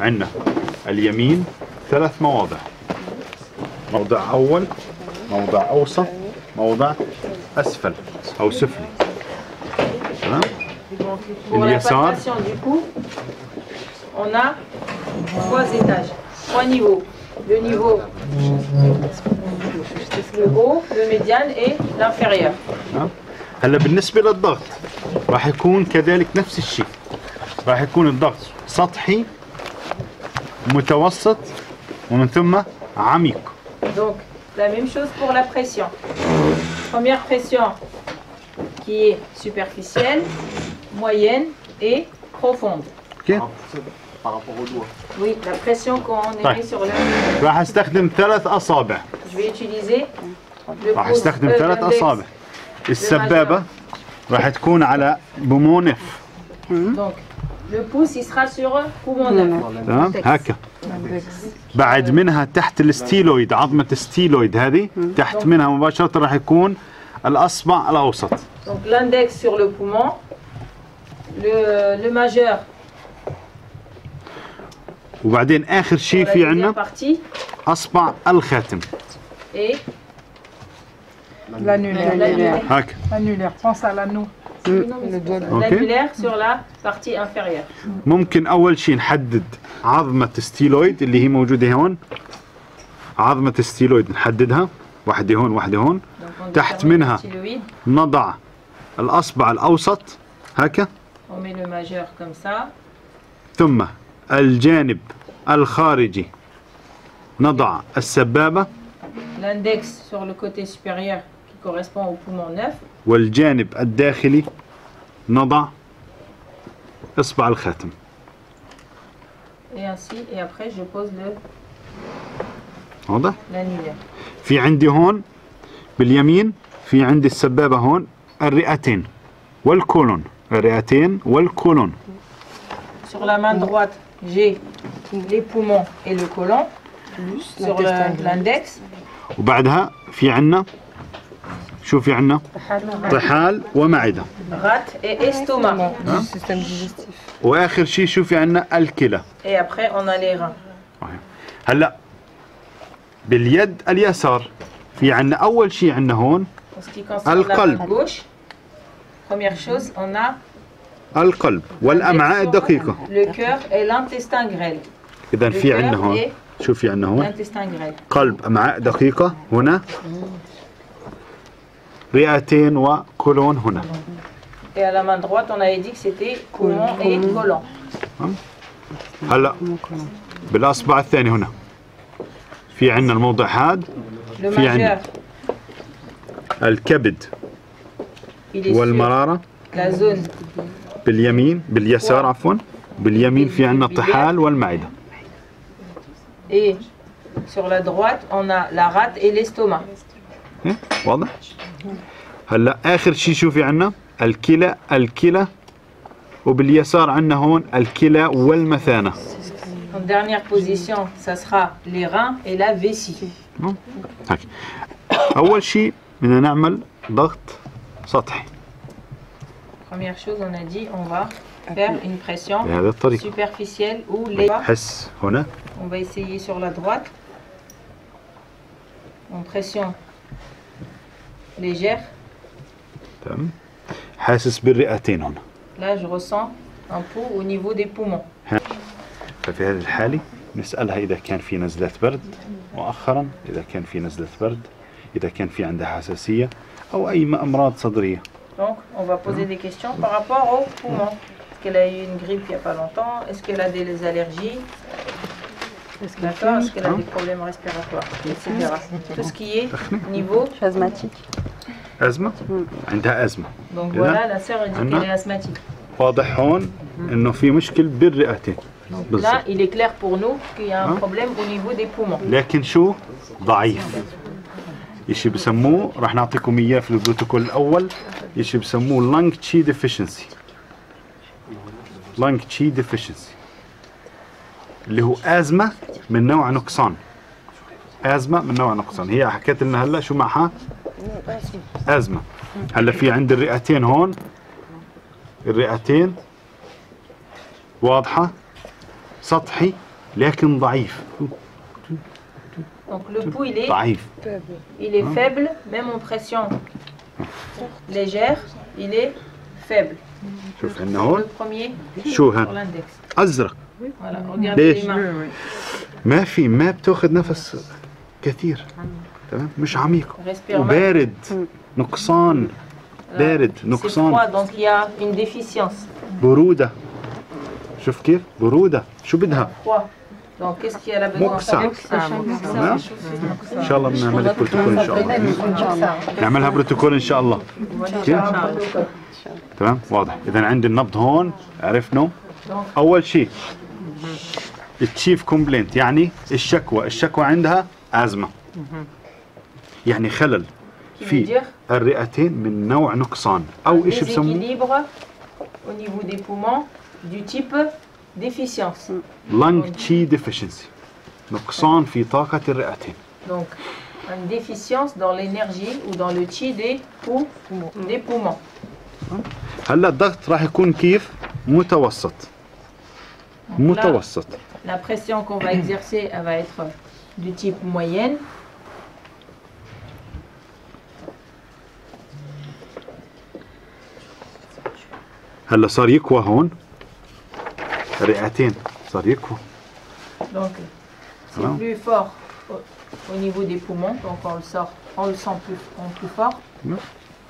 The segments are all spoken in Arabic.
عندنا اليمين ثلاث مواضع. موضع أول موضع أوسط موضع أسفل أو سفلي. تمام؟ اليسار. palpation du cou, on a trois étages, trois niveaux. Le niveau, le haut, le médian et l'inférieur. تمام؟ هلا بالنسبة للضغط راح يكون كذلك نفس الشيء. راح يكون الضغط سطحي متوسط ومن ثم عميق. Donc la même chose pour la pression première pression qui est superficielle moyenne et profonde OK par rapport oui la pression qu'on راح أستخدم ثلاث أصابع. راح أستخدم ثلاث أصابع. السبابة راح تكون على poumon Donc le pouce il sera sur poumon تمام؟ هكا. بعد منها تحت ال styloïde عظمة ال styloïde هذه تحت منها مباشرة راح يكون الأصبع الأوسط. وبعدين آخر شيء في عنا أصبع الخاتم. هكا. Sur la partie inférieure. ممكن أول شيء نحدد عظمة ال styloïde اللي هي موجودة هون. عظمة ال styloïde نحددها. واحدة هون واحدة هون. تحت منها. نضع الأصبع الأوسط. هكا. ثم الجانب الخارجي. نضع l'index sur le côté supérieur. qui correspond au poumon neuf, والجانب الداخلي نضع إصبع الخاتم. Et ainsi, et après je pose le واضح؟ في عندي هون باليمين في عندي السبابة هون الرئتين والكولون. الرئتين والكولون. Sur la main droite, j'ai les poumons et le côlon. Sur l'index, وبعدها في عنا شو في عندنا؟ طحال ومعدة. rate et estomac وآخر شيء شو في عندنا؟ الكلى et après on les هلا باليد اليسار. في عندنا أول شيء عندنا هون القلب. القلب والأمعاء الدقيقة. اذا في عندنا هون. شو في عندنا هون. قلب أمعاء دقيقة. هنا. رئتين وكولون هنا. Et à la main droite, on avait dit que c'était poumon et côlon. هلا بالأصبع الثاني هنا. في عنا الموضع هذا. في عنا. majeur, الكبد zone. باليمين باليسار عفوا. باليمين في عنا الطحال والمعدة. Et sur la droite, on a la rate et l'estomac. إيه؟ واضح هلا آخر شيء شو في عنا الكلى الكلى وباليسار عنا هون الكلى والمثانة En dernière position, ça sera les reins et la vessie. هيك أول شيء بدنا نعمل ضغط سطحي Première chose, on a dit, on va faire une pression superficielle ou les حس هنا On va essayer sur la droite. En pression léger تمام. حاسس بالرئتين هنا. Là je sens un peu au niveau des poumons ففي هذه الحالة نسألها إذا كان في نزلة برد. مؤخرا إذا كان في نزلة برد إذا كان في عندها حساسية أو أي أمراض صدرية. Donc on va poser des questions par rapport aux poumons est-ce qu'elle a eu une grippe il y a pas longtemps est-ce qu'elle a des allergies est-ce qu'elle a des problèmes respiratoires, etc. Tout ce qui est niveau asthmatique. أزمة؟ عندها أزمة. Qu'elle est asthmatique. واضح هون إنه في مشكل بالرئتين. Là, بالضبط. il est clair pour nous qu'il y a un Hein problème au niveau des poumons. لكن شو؟ ضعيف. إشي بسموه؟ راح نعطيكم إياه في البروتوكول الأول. إشي بسموه؟ lung qi deficiency lung qi deficiency اللي هو أزمة من نوع نقصان. أزمة من نوع نقصان. هي حكيت لنا هلا شو معها؟ أزمة هلا في عند الرئتين هون الرئتين واضحة سطحي لكن ضعيف Donc le pouls, il est, ضعيف il est faible, même en pression légère, il est faible. شوف عندنا هون Le premier شو sur ها l'index. ازرق Voilà, ليش؟ ما في ما بتاخذ نفس كثير تمام؟ مش عميق. وبارد. نقصان. بارد. نقصان. برودة. شوف كيف؟ برودة. شو بدها؟ تمام؟ إن شاء الله بنعمل بروتوكول إن شاء الله. نعملها بروتوكول إن شاء الله. كيف؟ تمام؟ واضح. اذا عندي النبض هون. عرفنا؟ أول شيء ال chief complaint يعني الشكوى. الشكوى عندها أزمة. يعني خلل في الرئتين من نوع نقصان أو إيش بسموه au niveau des poumons du type déficience. لانج تشي ديفيشنسي نقصان في طاقه الرئتين Donc une déficience dans l'énergie ou dans le chi des, pou- des poumons. هلا الضغط راح يكون كيف متوسط متوسط La pression qu'on va exercer, elle va être du type moyenne. هلا صار يكوى هون؟ رئتين. صار يكوى.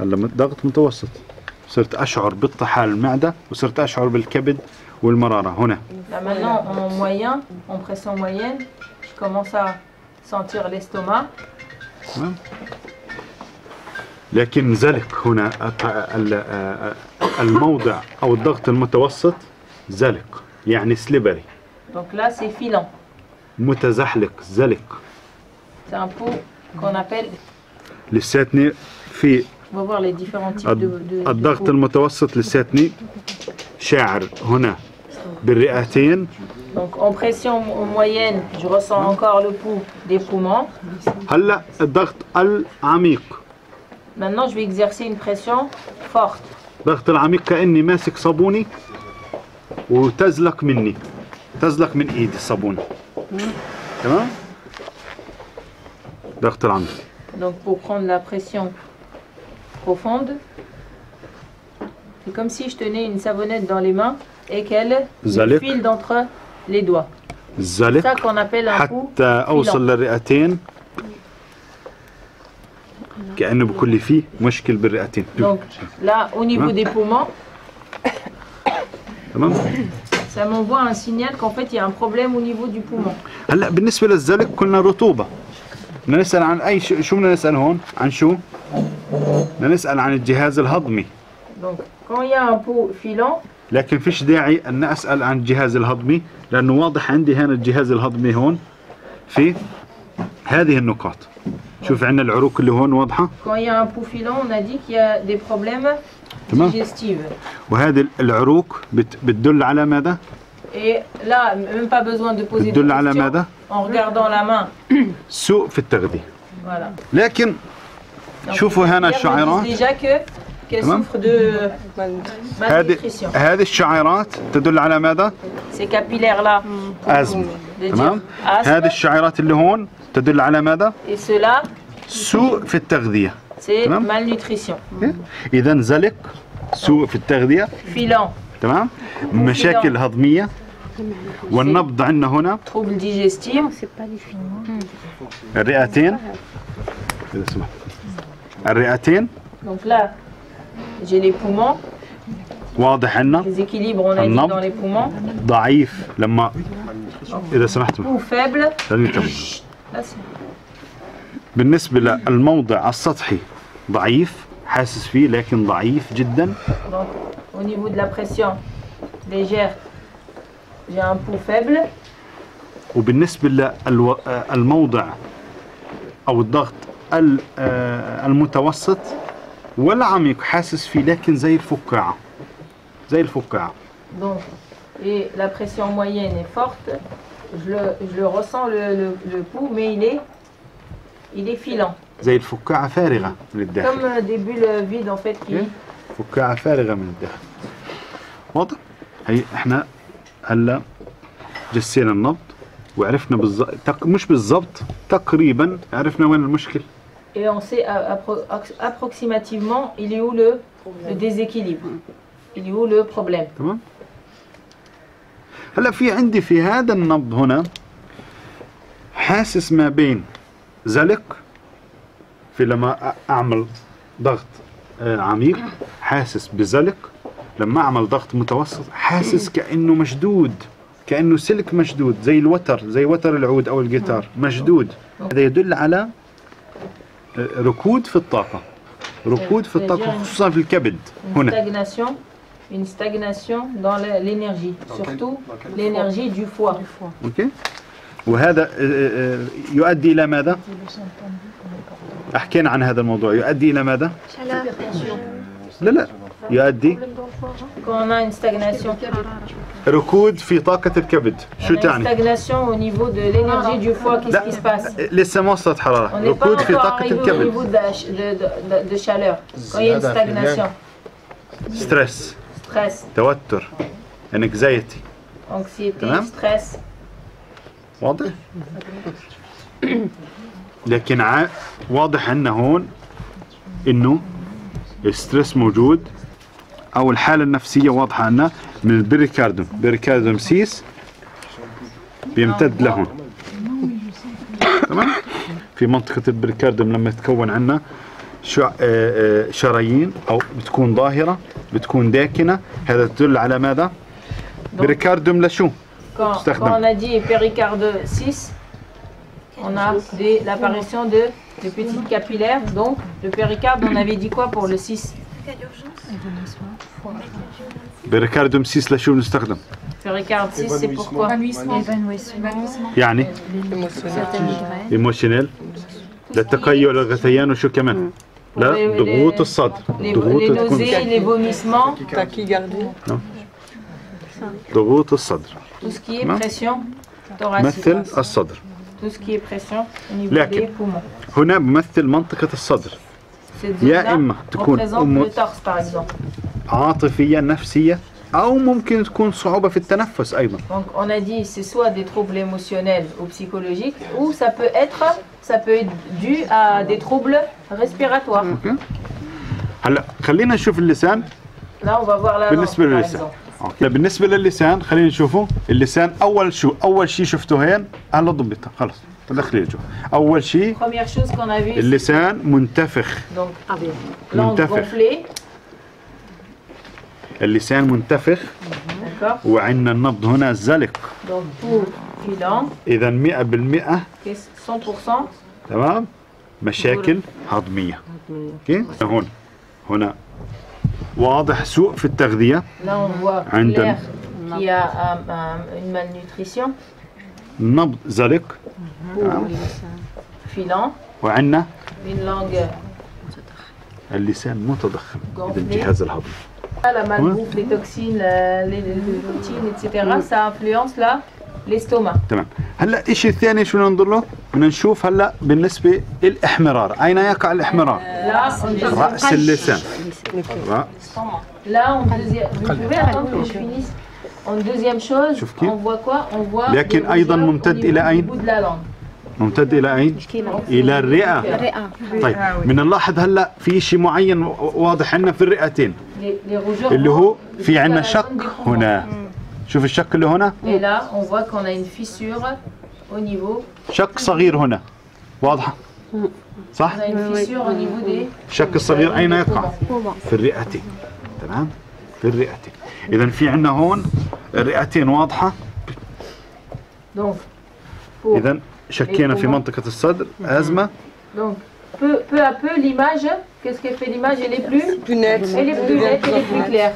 هلا ضغط متوسط. صرت أشعر بالطحال المعدة وصرت أشعر بالكبد والمرارة. هنا. لكن زلق هنا الموضع أو الضغط المتوسط زلق يعني slippery. Donc là c'est filant متزحلق زلق. c'est un pouls qu'on لساتني في الضغط المتوسط لساتني شاعر هنا بالرئتين. Donc en pression moyenne je ressens encore le pouls دي بومون هلا الضغط العميق. Maintenant je vais exercer une pression forte. الضغط العميق كاني ماسك صابوني وتزلق مني تزلق من ايدي الصابونه تمام ضغط العميق Donc pour prendre la pression profonde, c'est comme si je tenais une savonnette dans les mains et qu'elle file d'entre les doigts. Pouls حتى اوصل للرئتين كأنه بكون لي فيه مشكل بالرئتين. Là, au niveau Hein des poumons, تمام؟ ça m'envoie un signal qu'en fait il y a un problème au niveau du poumon. هلا بالنسبة للزلق قلنا رطوبة. بدنا نسأل عن أي شو بدنا نسأل هون؟ عن شو؟ بدنا نسأل عن الجهاز الهضمي. Il y a un pot filant, لكن فيش داعي أن اسال عن الجهاز الهضمي لأنه واضح عندي هنا الجهاز الهضمي هون في هذه النقاط. شوف عندنا العروق اللي هون واضحة. تمام. وهذا العروق بت بتدل على ماذا؟ بتدل على ماذا؟ سوء في التغذية. لكن شوفوا هنا الشعيرات. تمام. هذه. هذه الشعيرات تدل على ماذا؟ là, ازمه de dire تمام؟ هذه الشعيرات اللي هون تدل على ماذا؟ سوء في التغذية. تمام. malnutrition. اذا زلق سوء في التغذية. Filant, تمام؟ مشاكل هضمية. والنبض عندنا هنا. الرئتين. سمحت. الرئتين. J'ai les poumons, واضح dit النبض. ضعيف لما إذا سمحت بالنسبة للموضع السطحي ضعيف حاسس فيه لكن ضعيف جدا. Donc, au niveau de la pression légère, j'ai un pouls faible. وبالنسبة للموضع أو الضغط ال- آه، المتوسط ولا عميق حاسس فيه لكن زي الفقاعه زي الفقاعه Donc, et la pression moyenne est forte. Je le, je le ressens le, le, le pouls, mais il est, il est filant. زي الفقاعه فارغة من الداخل Comme des bulles vides en fait qui. فقاعه فارغة من الداخل واضح هي إحنا هلا جسينا النبض وعرفنا بالظبط تق... مش بالظبط تقريبا عرفنا وين المشكل Et on sait appro- approximativement il est où le, le déséquilibre. Il est où le problème. تمام هلا في عندي في هذا النبض هنا حاسس ما بين زلق في لما أعمل ضغط آه، عميق حاسس بزلق لما أعمل ضغط متوسط حاسس كأنه مشدود كأنه سلك مشدود زي الوتر زي وتر العود أو الجيتار مشدود هذا يدل على ركود في الطاقة. ركود في الطاقة خصوصا في الكبد هنا. stagnation, une stagnation dans l'énergie, surtout l'énergie du foie. OK وهذا آه، آه، يؤدي إلى ماذا؟ حكينا عن هذا الموضوع. يؤدي إلى ماذا؟ لا لا. يؤدي ركود في طاقة الكبد. شو تعني؟ لا لسه ما وصلت حرارة ركود في طاقة الكبد. ستريس توتر anxiety تمام؟ واضح؟ لكن ع... واضح أنه هون إنه stress موجود. أو الحالة النفسية واضحة عندنا من ال pericardium pericardium six بيمتد لهون تمام في منطقة ال pericardium لما تكون عندنا شع... آه، آه، شرايين أو بتكون ظاهرة بتكون داكنة هذا تدل على ماذا؟ pericardium لشو؟ Quand, Sternum. quand on a dit péricarde 6, on a l'apparition de, de petites capillaires. Donc, le péricarde, on avait dit quoi pour le 6 péricarde 6 لشو بنستخدم؟ péricarde 6 c'est يعني؟ émotionnel للتقيؤ للغثيان وشو كمان؟ لا نعم. ضغوط الصدر. ضغوط ضغوط الصدر. مثل الصدر. لكن هنا بمثل منطقة الصدر. يا إما تكون عاطفية نفسية أو ممكن تكون صعوبة في التنفس أيضا. هلا خلينا نشوف اللسان. بالنسبة لللسان. لا بالنسبة للسان خلينا نشوفه. اللسان أول شو أول شيء شفته هين؟ هلا ضبطه خلص دخلي جوا أول شيء اللسان منتفخ. langue منتفخ. اللسان منتفخ. وعندنا النبض هنا زلق إذا 100% qu'est-ce- 100%, تمام؟ مشاكل هضمية. أوكي؟ هون. هنا. واضح سوء في voit عندنا. نبض ذلك وعندنا اللسان متضخم إذا الجهاز الهضمي تمام. هلا الشيء الثاني شو ننظر له؟ بدنا نشوف هلا بالنسبة للإحمرار، أين يقع الإحمرار؟ رأس اللسان. شوف كيف لكن أيضا ممتد إلى أين؟ ممتد إلى أين؟ إلى الرئة. طيب من نلاحظ هلأ في شيء معين واضح عندنا في الرئتين. اللي هو في عندنا شق هنا. شوف الشق اللي هنا. شق صغير هنا. واضحة؟ صح؟ الشق الصغير أين يقع؟ في الرئتين. تمام؟ في الرئتين إذا في عندنا هون الرئتين واضحة إذا شكينا في منطقة الصدر أزمة donc peu, peu à peu, l'image, qu'est-ce qu'elle fait l'image Elle est plus, Plus net. elle est plus nette, elle est plus claire.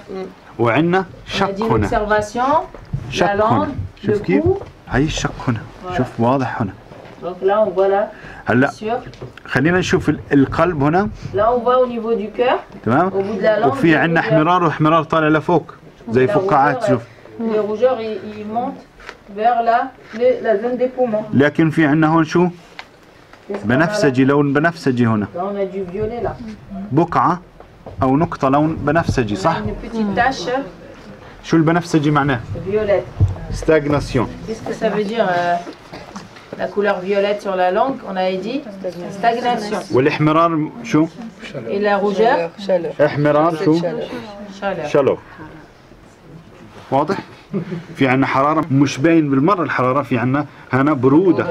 وعندنا شق هنا شق هنا شوف كيف. هاي الشق هنا شوف واضح هنا هلا خلينا نشوف القلب هنا. تمام؟ وفي عندنا احمرار واحمرار طالع لفوق زي فقاعات شوف. لكن في عندنا هون شو؟ بنفسجي لون بنفسجي هنا. بقعة أو نقطة لون بنفسجي صح؟ شو البنفسجي معناه؟ Violette stagnation la couleur violette sur la langue On avait dit stagnation. والإحمرار شو؟ Et la rougeur Chaleur. إحمرار شو؟ Chaleur. شلو. واضح؟ في عنا حرارة مش باين بالمرة الحرارة في عنا هنا برودة.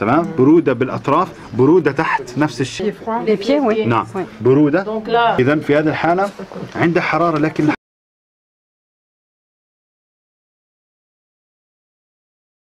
تمام؟ برودة بالأطراف برودة تحت نفس الشيء. Les pieds, oui. نعم. برودة. إذا في هذه الحالة عندها حرارة لكن